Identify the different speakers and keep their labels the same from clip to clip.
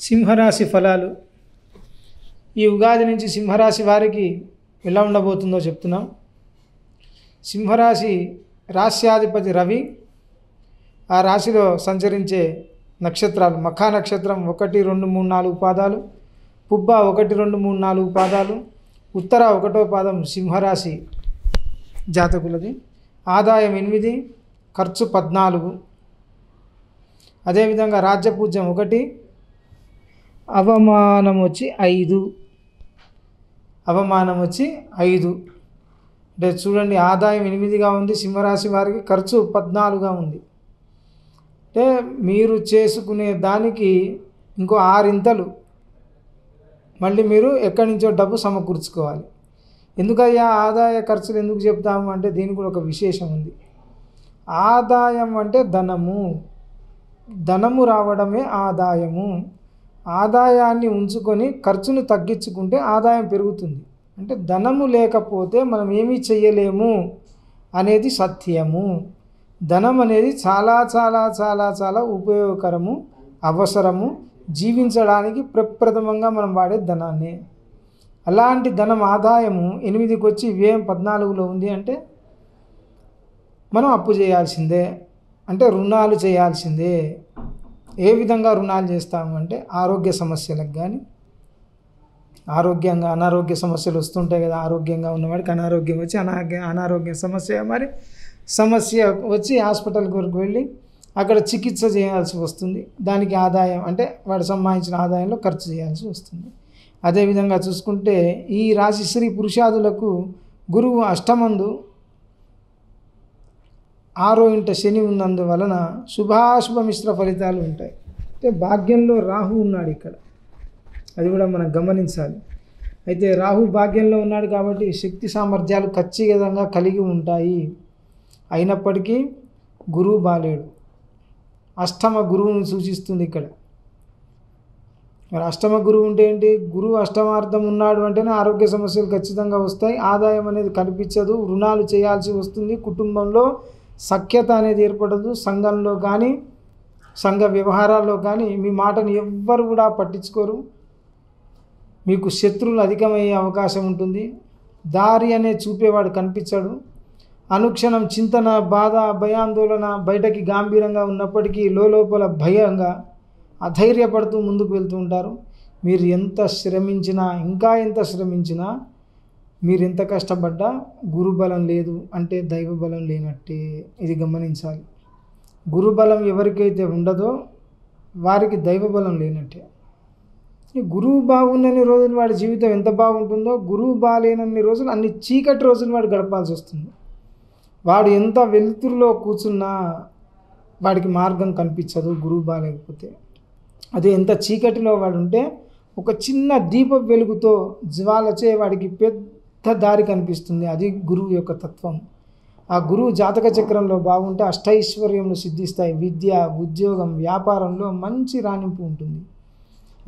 Speaker 1: సింహరాశి ఫలాలు. ఈ ఉగాది నుంచి సింహరాశి వారికి ఎలా ఉండబోతుందో చెప్తున్నాం. సింహరాశి రాశ్యాధిపతి రవి ఆ రాశిలో సంచరించే నక్షత్రాలు మఖా నక్షత్రం ఒకటి రెండు మూడు నాలుగు పాదాలు పుబ్బ ఒకటి రెండు మూడు నాలుగు పాదాలు ఉత్తర ఒకటో పాదం సింహరాశి జాతకులది ఆదాయం ఎనిమిది ఖర్చు పద్నాలుగు. అదేవిధంగా రాజ్యపూజ్యం ఒకటి అవమానం వచ్చి ఐదు. అవమానం వచ్చి ఐదు. అంటే చూడండి ఆదాయం ఎనిమిదిగా ఉంది సింహరాశి వారికి ఖర్చు పద్నాలుగుగా ఉంది. అంటే మీరు చేసుకునే దానికి ఇంకో ఆరింతలు. మళ్ళీ మీరు ఎక్కడి నుంచో డబ్బు సమకూర్చుకోవాలి. ఎందుకయ్యా ఆదాయ ఖర్చులు ఎందుకు చెప్తాము అంటే దీనికి కూడా ఒక విశేషం ఉంది. ఆదాయం అంటే ధనము. ధనము రావడమే ఆదాయము. ఆదాయాన్ని ఉంచుకొని ఖర్చును తగ్గించుకుంటే ఆదాయం పెరుగుతుంది. అంటే ధనము లేకపోతే మనం ఏమీ చెయ్యలేము అనేది సత్యము. ధనం అనేది చాలా చాలా చాలా చాలా ఉపయోగకరము అవసరము. జీవించడానికి ప్రప్రథమంగా మనం వాడే ధనాన్ని. అలాంటి ధనం ఆదాయము ఎనిమిదికి వచ్చి వ్యయం పద్నాలుగులో ఉంది అంటే మనం అప్పు చేయాల్సిందే. అంటే రుణాలు చేయాల్సిందే. ఏ విధంగా రుణాలు చేస్తాము అంటే ఆరోగ్య సమస్యలకు కానీ ఆరోగ్యంగా అనారోగ్య సమస్యలు వస్తుంటాయి కదా ఆరోగ్యంగా ఉన్నవాడికి అనారోగ్యం వచ్చి అనారోగ్య అనారోగ్య సమస్య మరి సమస్య వచ్చి హాస్పిటల్ వరకు వెళ్ళి అక్కడ చికిత్స చేయాల్సి వస్తుంది. దానికి ఆదాయం అంటే వాడు సంపాదించిన ఆదాయంలో ఖర్చు చేయాల్సి వస్తుంది. అదేవిధంగా చూసుకుంటే ఈ రాశి స్త్రీ పురుషాదులకు గురువు అష్టమందు ఆరో ఇంట శని ఉన్నందువలన శుభాశుభ మిశ్ర ఫలితాలు ఉంటాయి. అంటే భాగ్యంలో రాహు ఉన్నాడు ఇక్కడ. అది కూడా మనం గమనించాలి. అయితే రాహు భాగ్యంలో ఉన్నాడు కాబట్టి శక్తి సామర్థ్యాలు ఖచ్చితంగా కలిగి ఉంటాయి. అయినప్పటికీ గురువు బాలేడు. అష్టమ గురువుని సూచిస్తుంది ఇక్కడ. మరి అష్టమ గురువు ఉంటే ఏంటి? గురువు అష్టమార్థం ఉన్నాడు అంటేనే ఆరోగ్య సమస్యలు ఖచ్చితంగా వస్తాయి. ఆదాయం అనేది కనిపించదు. రుణాలు చేయాల్సి వస్తుంది. కుటుంబంలో సఖ్యత అనేది ఏర్పడదు. సంఘంలో కానీ సంఘ వ్యవహారాల్లో కానీ మీ మాటను ఎవ్వరు కూడా పట్టించుకోరు. మీకు శత్రువులు అధికమయ్యే అవకాశం ఉంటుంది. దారి అనే చూపేవాడు కనిపించాడు. అనుక్షణం చింతన బాధ భయాందోళన బయటకి గాంభీరంగా ఉన్నప్పటికీ లోపల భయంగా అధైర్యపడుతూ ముందుకు వెళ్తూ ఉంటారు. మీరు ఎంత శ్రమించినా ఇంకా ఎంత శ్రమించినా మీరు ఎంత కష్టపడ్డా గురుబలం లేదు అంటే దైవ బలం లేనట్టే ఇది గమనించాలి. గురుబలం ఎవరికైతే ఉండదో వారికి దైవ బలం లేనట్టే గురువు బాగున్నన్ని రోజులు వాడి జీవితం ఎంత బాగుంటుందో గురువు బాగాలేనన్ని రోజులు అన్ని చీకటి రోజులు వాడు గడపాల్సి వస్తుంది. వాడు ఎంత వెలుతురులో కూర్చున్నా వాడికి మార్గం కనిపించదు గురువు బాగాలేకపోతే అదే ఎంత చీకటిలో వాడు ఉంటే ఒక చిన్న దీప వెలుగుతో జ్వాలచే వాడికి పెద్ద దారి కనిపిస్తుంది. అది గురువు యొక్క తత్వం. ఆ గురువు జాతక చక్రంలో బాగుంటే అష్టైశ్వర్యములు సిద్ధిస్తాయి. విద్య ఉద్యోగం వ్యాపారంలో మంచి రాణింపు ఉంటుంది.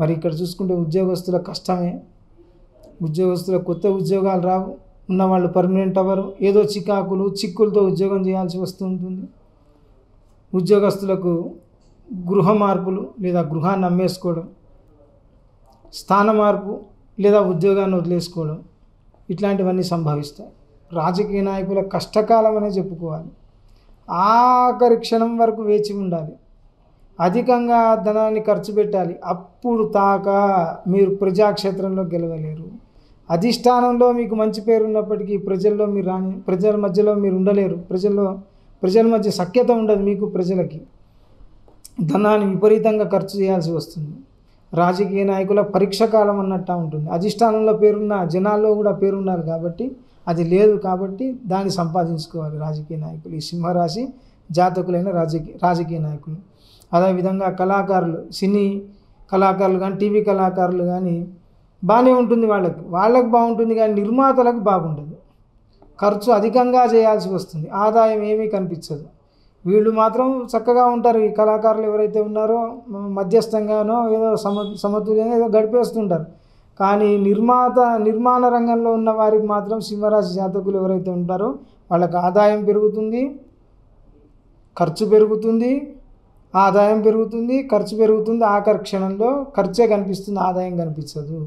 Speaker 1: మరి ఇక్కడ చూసుకుంటే ఉద్యోగస్తుల కష్టమే. ఉద్యోగస్తుల కొత్త ఉద్యోగాలు రావు. ఉన్నవాళ్ళు పర్మనెంట్ అవ్వరు. ఏదో చికాకులు చిక్కులతో ఉద్యోగం చేయాల్సి వస్తుంటుంది ఉద్యోగస్తులకు గృహ మార్పులు లేదా గృహాన్ని అమ్మేసుకోవడం స్థాన మార్పు లేదా ఉద్యోగాన్ని వదిలేసుకోవడం ఇట్లాంటివన్నీ సంభవిస్తాయి. రాజకీయ నాయకుల కష్టకాలం అనే చెప్పుకోవాలి. ఆఖరి క్షణం వరకు వేచి ఉండాలి. అధికంగా ధనాన్ని ఖర్చు పెట్టాలి. అప్పుడు తాక మీరు ప్రజాక్షేత్రంలో గెలవలేరు. అధిష్టానంలో మీకు మంచి పేరు ఉన్నప్పటికీ ప్రజల్లో మీరు రాని ప్రజల మధ్యలో మీరు ఉండలేరు. ప్రజల్లో ప్రజల మధ్య సఖ్యత ఉండదు మీకు ప్రజలకి. ధనాన్ని విపరీతంగా ఖర్చు చేయాల్సి వస్తుంది. రాజకీయ నాయకుల పరీక్ష కాలం అన్నట్టు ఉంటుంది. అధిష్టానంలో పేరున్న జనాల్లో కూడా పేరున్నారు కాబట్టి అది లేదు కాబట్టి దాన్ని సంపాదించుకోవాలి రాజకీయ నాయకులు. ఈ సింహరాశి జాతకులైన రాజకీయ రాజకీయ నాయకులు. అదేవిధంగా కళాకారులు సినీ కళాకారులు కానీ టీవీ కళాకారులు కానీ బాగానే ఉంటుంది వాళ్ళకి. వాళ్ళకు బాగుంటుంది కానీ నిర్మాతలకు బాగుండదు. ఖర్చు అధికంగా చేయాల్సి వస్తుంది. ఆదాయం ఏమీ కనిపించదు. వీళ్ళు మాత్రం చక్కగా ఉంటారు. ఈ కళాకారులు ఎవరైతే ఉన్నారో మధ్యస్థంగానో ఏదో సమ సమతుల్యంగా ఏదో గడిపేస్తుంటారు. కానీ నిర్మాత నిర్మాణ రంగంలో ఉన్న వారికి మాత్రం సింహరాశి జాతకులు ఎవరైతే ఉంటారో వాళ్ళకి ఆదాయం పెరుగుతుంది ఖర్చు పెరుగుతుంది ఆదాయం పెరుగుతుంది ఖర్చు పెరుగుతుంది. ఆఖరి క్షణంలో ఖర్చే కనిపిస్తుంది ఆదాయం కనిపించదు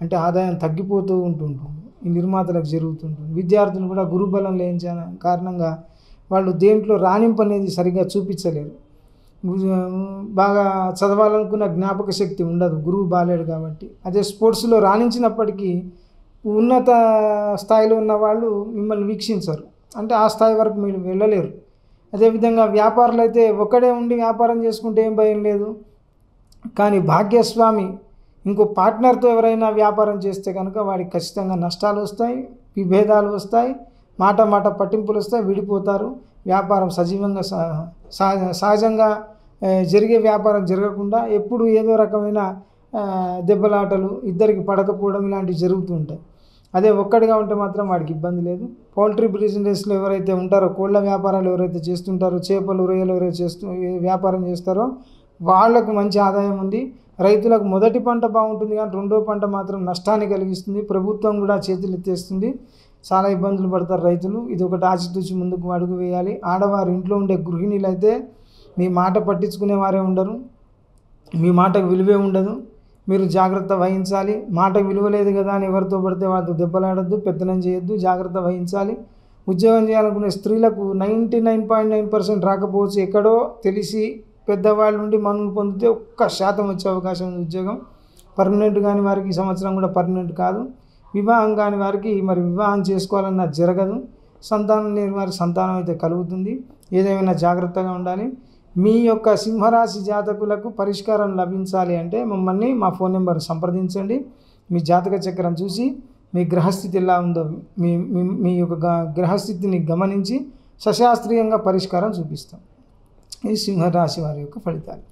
Speaker 1: అంటే ఆదాయం తగ్గిపోతూ ఉంటుంటుంది. ఈ నిర్మాతలకు జరుగుతుంటుంది. విద్యార్థులు కూడా గురుబలం లేని కారణంగా వాళ్ళు దేంట్లో రాణింపు అనేది సరిగ్గా చూపించలేరు. బాగా చదవాలనుకున్న జ్ఞాపక శక్తి ఉండదు. గురువు బాలేడు కాబట్టి. అదే స్పోర్ట్స్లో రాణించినప్పటికీ ఉన్నత స్థాయిలో ఉన్న వాళ్ళు మిమ్మల్ని వీక్షించరు. అంటే ఆ స్థాయి వరకు మీరు వెళ్ళలేరు. అదేవిధంగా వ్యాపారులు అయితే ఒక్కడే ఉండి వ్యాపారం చేసుకుంటే ఏం భయం లేదు. కానీ భాగ్యస్వామి ఇంకో పార్ట్నర్తో ఎవరైనా వ్యాపారం చేస్తే కనుక వాడికి ఖచ్చితంగా నష్టాలు వస్తాయి విభేదాలు వస్తాయి. మాట మాట పట్టింపులు వస్తే విడిపోతారు. వ్యాపారం సజీవంగా సహజంగా జరిగే వ్యాపారం జరగకుండా ఎప్పుడు ఏదో రకమైన దెబ్బలాటలు ఇద్దరికి పడకపోవడం ఇలాంటివి జరుగుతూ ఉంటాయి. అదే ఒక్కడిగా ఉంటే మాత్రం వాడికి ఇబ్బంది లేదు. పౌల్ట్రీ బిజినెస్లో ఎవరైతే ఉంటారో కోళ్ళ వ్యాపారాలు ఎవరైతే చేస్తుంటారో చేపలు రొయ్యలు ఎవరైతే చేస్తూ వ్యాపారం చేస్తారో వాళ్ళకు మంచి ఆదాయం ఉంది. రైతులకు మొదటి పంట బాగుంటుంది కానీ రెండో పంట మాత్రం నష్టాన్ని కలిగిస్తుంది. ప్రభుత్వం కూడా చేతులు ఎత్తేస్తుంది చాలా ఇబ్బందులు పడతారు రైతులు. ఇది ఒకటి ఆచితూచి ముందుకు అడుగు వేయాలి. ఆడవారు ఇంట్లో ఉండే గృహిణీలు అయితే మీ మాట పట్టించుకునే వారే ఉండరు. మీ మాటకు విలువే ఉండదు. మీరు జాగ్రత్త వహించాలి. మాటకు విలువ లేదు కదా అని ఎవరితో పడితే వాళ్ళతో దెబ్బలాడద్దు పెత్తనం చేయొద్దు జాగ్రత్త వహించాలి. ఉద్యోగం చేయాలనుకునే స్త్రీలకు ninety nine point nine percent రాకపోవచ్చు. ఎక్కడో తెలిసి పెద్దవాళ్ళ నుండి మనులు పొందితే ఒక్క శాతం వచ్చే అవకాశం ఉంది ఉద్యోగం. పర్మనెంట్ కానీ వారికి ఈ సంవత్సరం కూడా పర్మనెంట్ కాదు. వివాహం కాని వారికి మరి వివాహం చేసుకోవాలన్నా జరగదు. సంతానం లేని వారి సంతానం అయితే కలుగుతుంది. ఏదేమైనా జాగ్రత్తగా ఉండాలి. మీ యొక్క సింహరాశి జాతకులకు పరిష్కారం లభించాలి అంటే మమ్మల్ని మా ఫోన్ నెంబర్ సంప్రదించండి. మీ జాతక చక్రం చూసి మీ గ్రహస్థితి ఎలా ఉందో మీ మీ యొక్క గ్రహస్థితిని గమనించి సశాస్త్రీయంగా పరిష్కారం చూపిస్తాం. ఈ సింహరాశి వారి యొక్క ఫలితాలు.